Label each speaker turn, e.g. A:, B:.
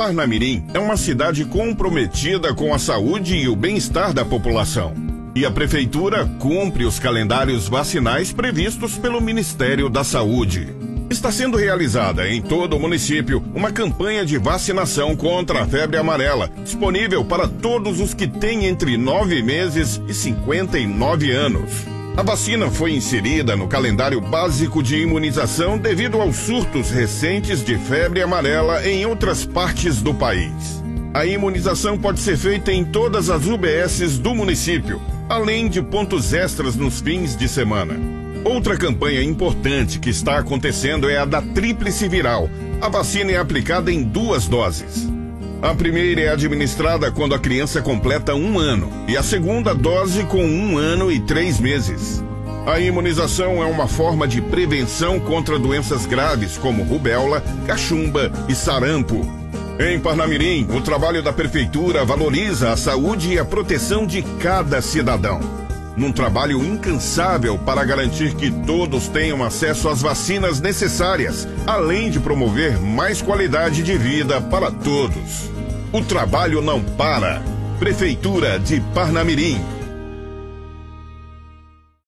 A: Parnamirim é uma cidade comprometida com a saúde e o bem-estar da população. E a Prefeitura cumpre os calendários vacinais previstos pelo Ministério da Saúde. Está sendo realizada em todo o município uma campanha de vacinação contra a febre amarela, disponível para todos os que têm entre 9 meses e 59 anos. A vacina foi inserida no calendário básico de imunização devido aos surtos recentes de febre amarela em outras partes do país. A imunização pode ser feita em todas as UBSs do município, além de pontos extras nos fins de semana. Outra campanha importante que está acontecendo é a da Tríplice Viral. A vacina é aplicada em duas doses. A primeira é administrada quando a criança completa um ano e a segunda dose com um ano e três meses. A imunização é uma forma de prevenção contra doenças graves como rubéola, cachumba e sarampo. Em Parnamirim, o trabalho da prefeitura valoriza a saúde e a proteção de cada cidadão. Num trabalho incansável para garantir que todos tenham acesso às vacinas necessárias, além de promover mais qualidade de vida para todos. O trabalho não para. Prefeitura de Parnamirim